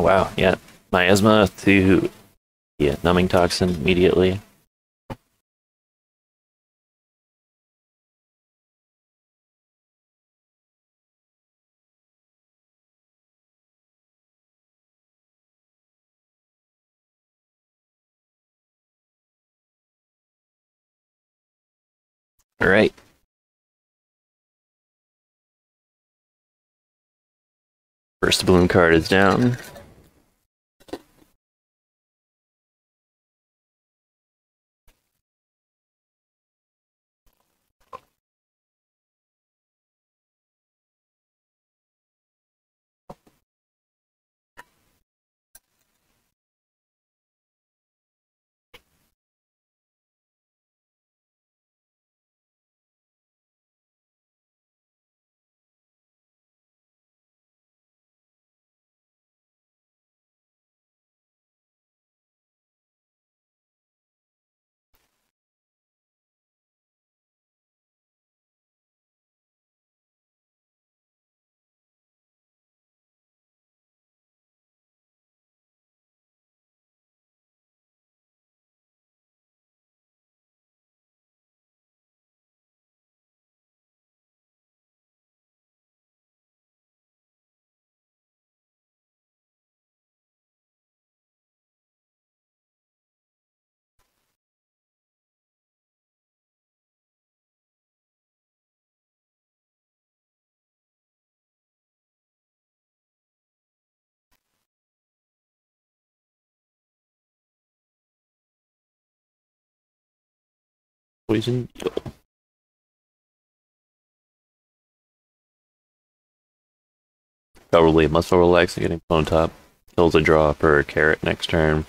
Oh wow, yeah. Miasma to yeah, numbing toxin immediately. All right. First bloom card is down. Poison Needle. Probably muscle relaxing getting on top. Kills a drop or a carrot next turn.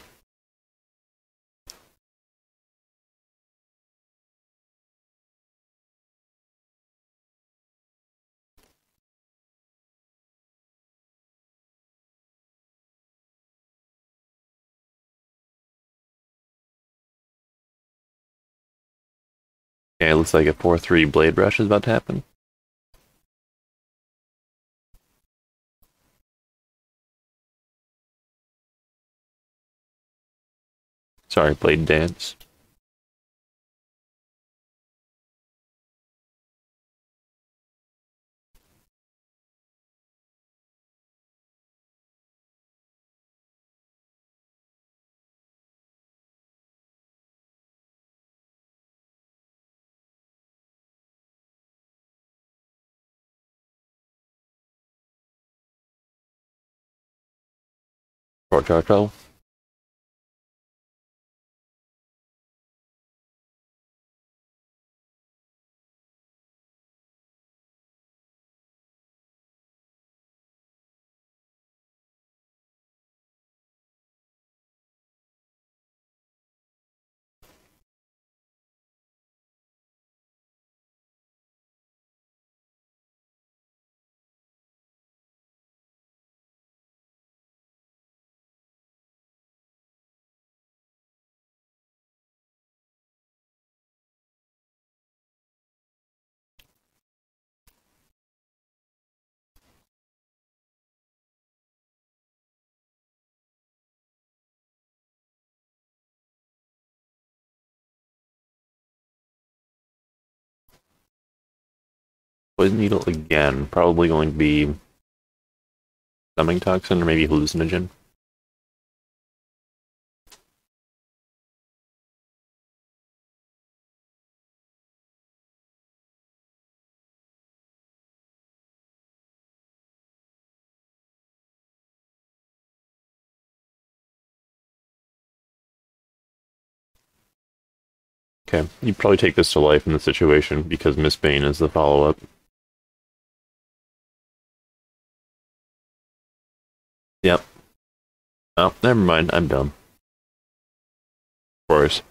Okay, looks like a 4-3 blade rush is about to happen. Sorry, blade dance. Short charcoal. Poison needle again. Probably going to be numbing toxin or maybe hallucinogen. Okay, you'd probably take this to life in the situation because Mistbane is the follow-up. Yep. Oh, never mind. I'm dumb. Of course.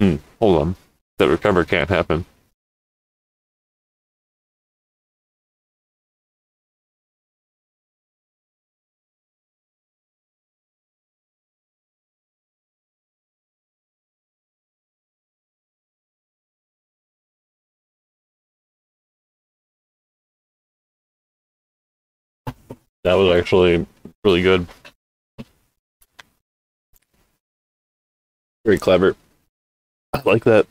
Hmm, hold on. That recover can't happen. That was actually really good. Very clever. I like that.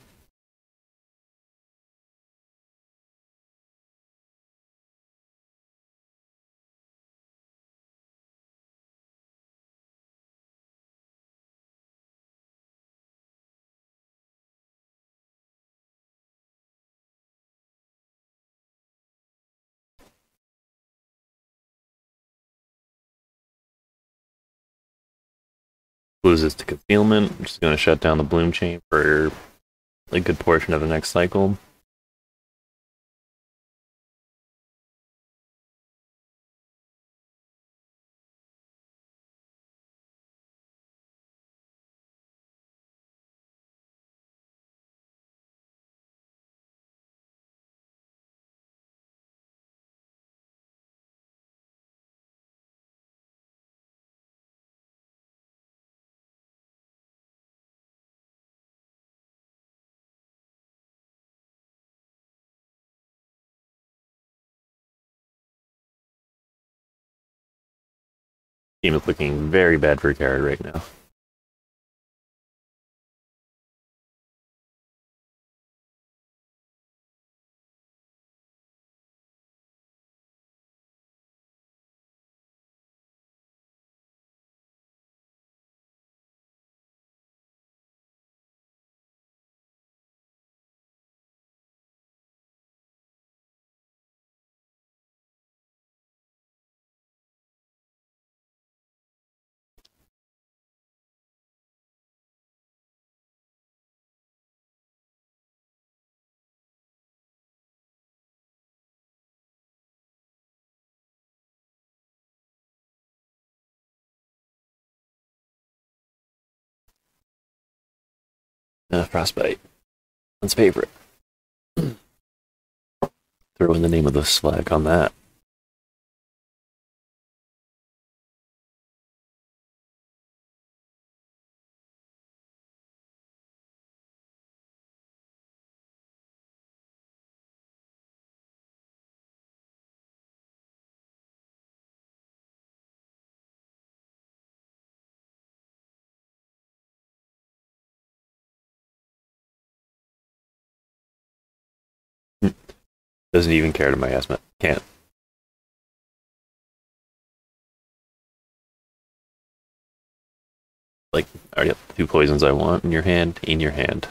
Loses to concealment, which is going to shut down the bloom chain for a good portion of the next cycle. Team is looking very bad for Carrot right now. Uh, frostbite. One's favorite. Throw in the name of the flag on that. Doesn't even care to my estimate. Can't. Like, already have two poisons I want in your hand, in your hand.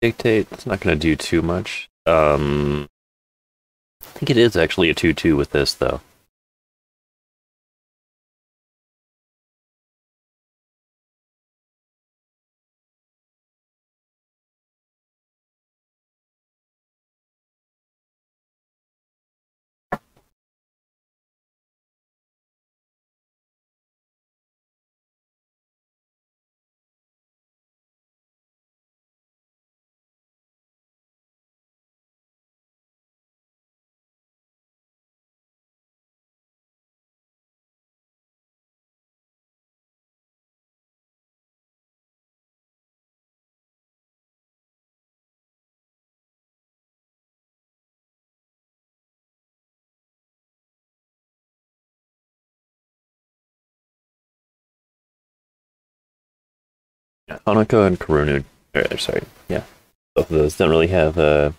Dictate, it's not going to do too much. Um, I think it is actually a 2-2 with this, though. Honoka and Kururu, er, sorry, yeah, both of those don't really have uh,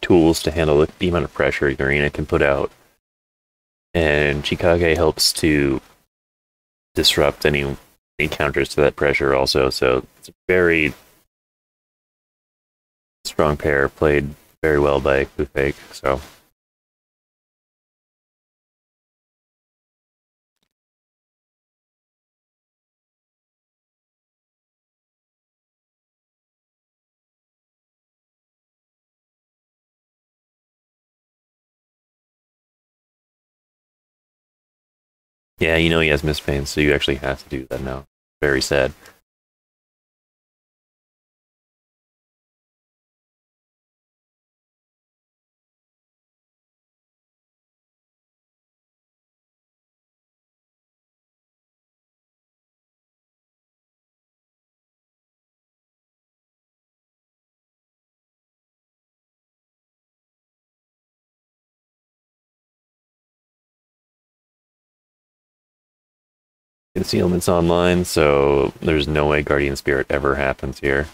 tools to handle the amount of pressure Yurina can put out. And Chikage helps to disrupt any, any counters to that pressure also, so it's a very strong pair, played very well by Cluefake, so... Yeah, you know he has Mistbane, so you actually have to do that now. Very sad. Concealment's online, so there's no way Guardian Spirit ever happens here.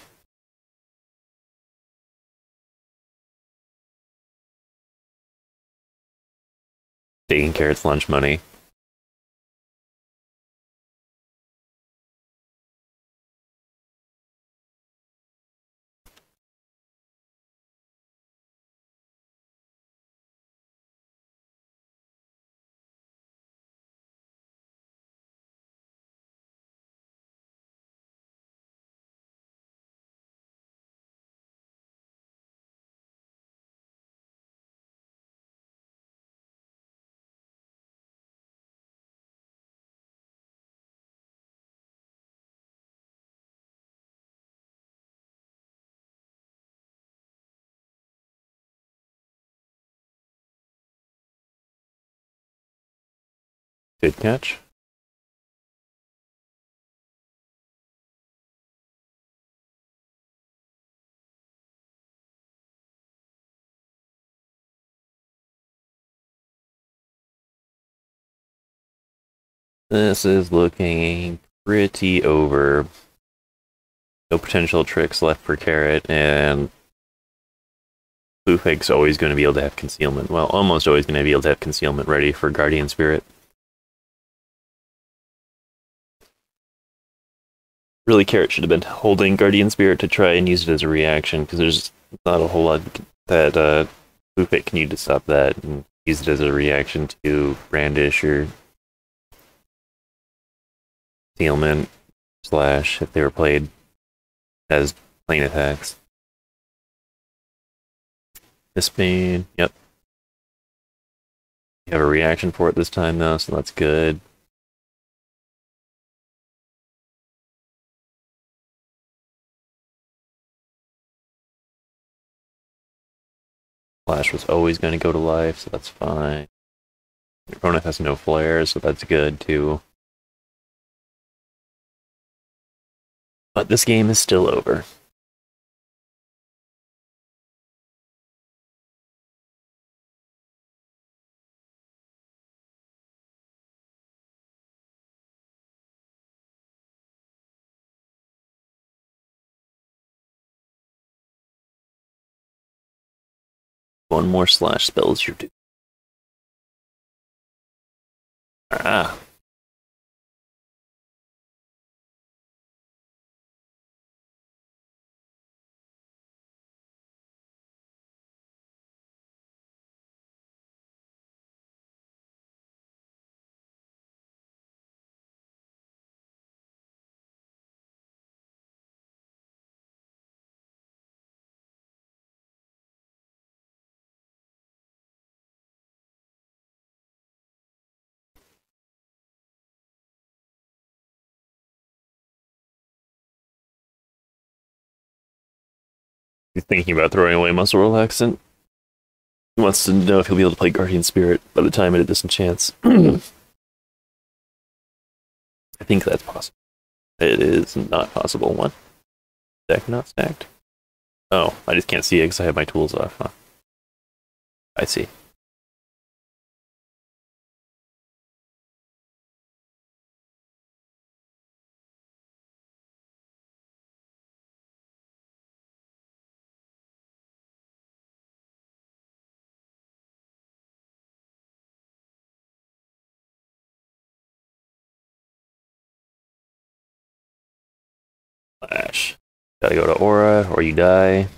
Taking Carrot's lunch money. Good catch. This is looking pretty over. No potential tricks left for Carrot, and Cluefake's always going to be able to have concealment. Well, almost always going to be able to have concealment ready for Guardian Spirit. Really, Carrot should have been holding Guardian Spirit to try and use it as a reaction, because there's not a whole lot that uh, Cluefake can use to stop that, and use it as a reaction to Brandish or concealment slash if they were played as plain attacks. This being, yep. You have a reaction for it this time though, so that's good. Flash was always going to go to life, so that's fine. Your has no flares, so that's good too. But this game is still over. One more slash spells you're due. Ah. He's thinking about throwing away Muscle Relaxant. He wants to know if he'll be able to play Guardian Spirit by the time it disenchants. I think that's possible. It is not possible. One deck not stacked. Oh, I just can't see it because I have my tools off. Huh? I see. Flash. Gotta go to Aura, or you die.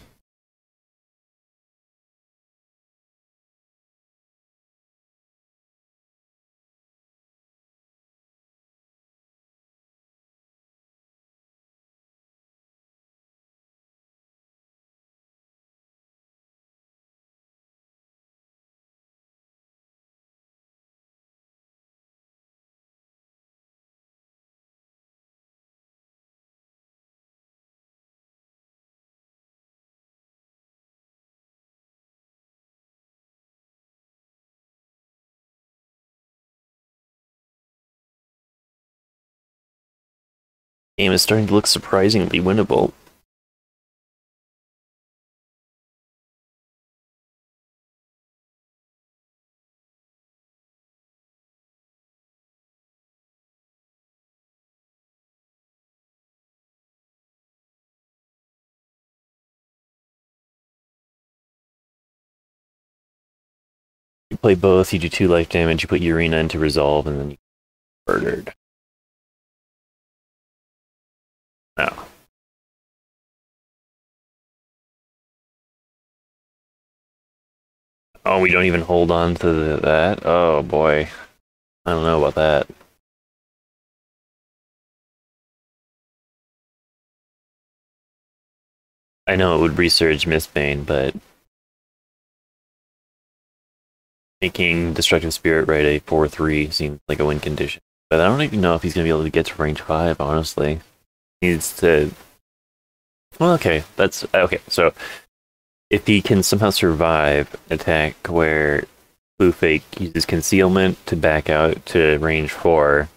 game is starting to look surprisingly winnable. You play both, you do two life damage, you put Yurina into resolve, and then you murdered. Oh, we don't even hold on to the, that? Oh boy. I don't know about that. I know it would resurge Mistbane, but making Destructive Spirit right a 4-3 seems like a win condition. But I don't even know if he's going to be able to get to range 5, honestly. He needs to... Well, okay, that's... Okay, so if he can somehow survive an attack where Cluefake uses concealment to back out to range 4,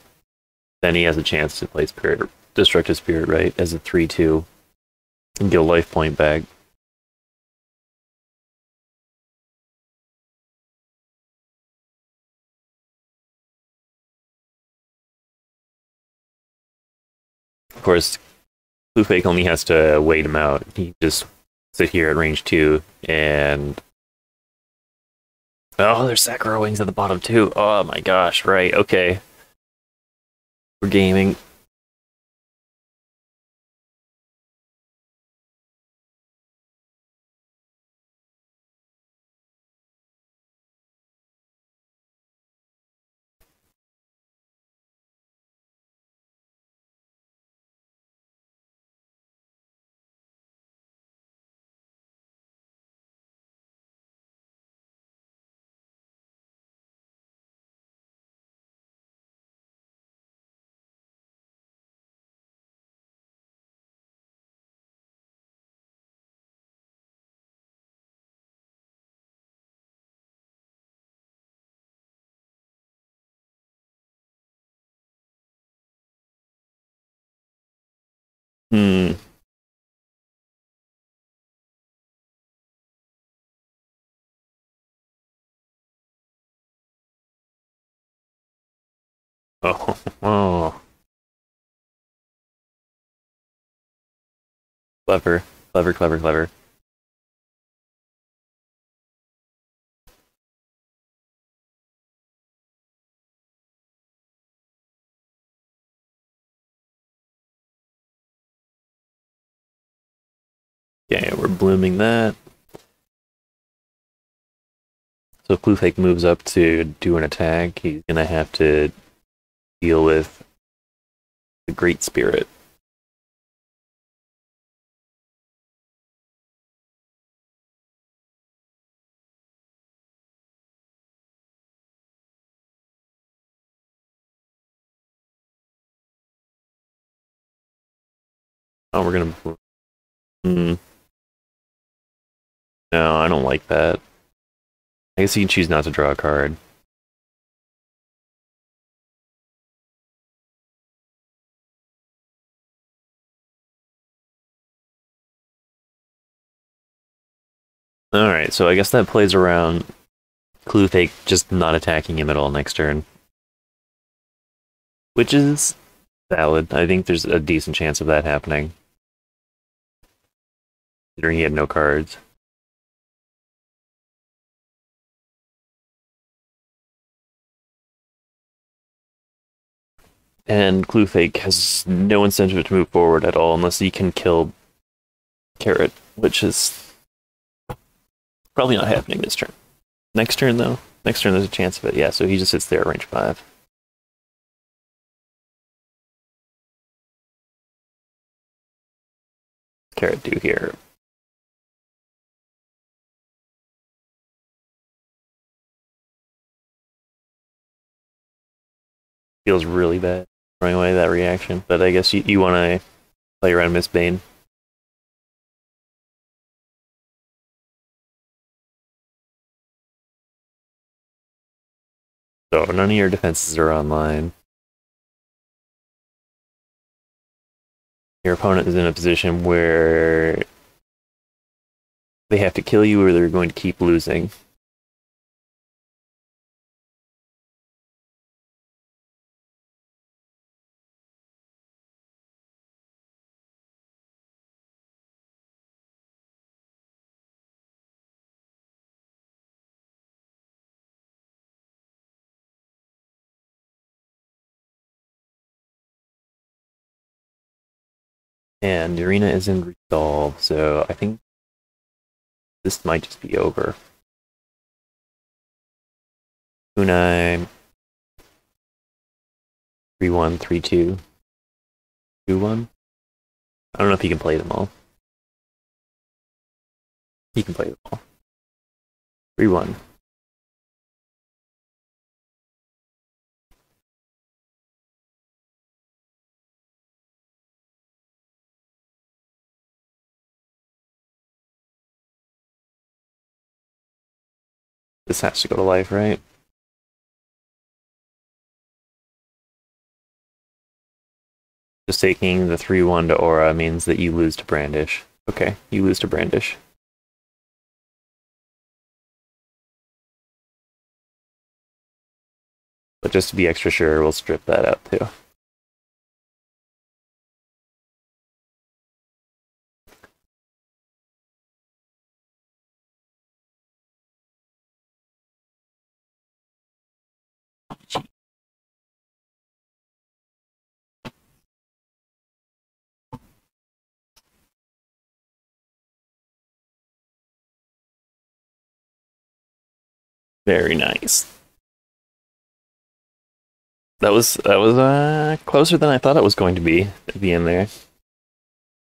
then he has a chance to play Spirit, Destructive Spirit right as a 3-2 and get a life point back. Of course, Cluefake only has to wait him out. He just sit here at range two and Oh, there's Sakura wings at the bottom too. Oh my gosh, right, okay. We're gaming. Hmm. Oh, oh. Clever, clever, clever, clever. Blooming that. So if Cluefake moves up to do an attack, he's gonna have to deal with the Great Spirit. Oh, we're gonna. Hmm. No, I don't like that. I guess you can choose not to draw a card. Alright, so I guess that plays around Cluefake just not attacking him at all next turn. Which is valid. I think there's a decent chance of that happening. Considering he had no cards. And Cluefake has no incentive to move forward at all unless he can kill Carrot, which is probably not happening this turn. Next turn, though, next turn there's a chance of it. Yeah, so he just sits there at range 5. Carrot do here? Feels really bad throwing away that reaction, but I guess you, you want to play around Mistbane. So none of your defenses are online. Your opponent is in a position where they have to kill you or they're going to keep losing. And Yurina is in resolve, so I think this might just be over. Kunai 3 1, 3 2, 2 1. I don't know if he can play them all. He can play them all. 3 1. This has to go to life, right? Just taking the 3 1 to Aura means that you lose to Brandish. Okay, you lose to Brandish. But just to be extra sure, we'll strip that out too. Very nice. That was that was uh closer than I thought it was going to be at the end there.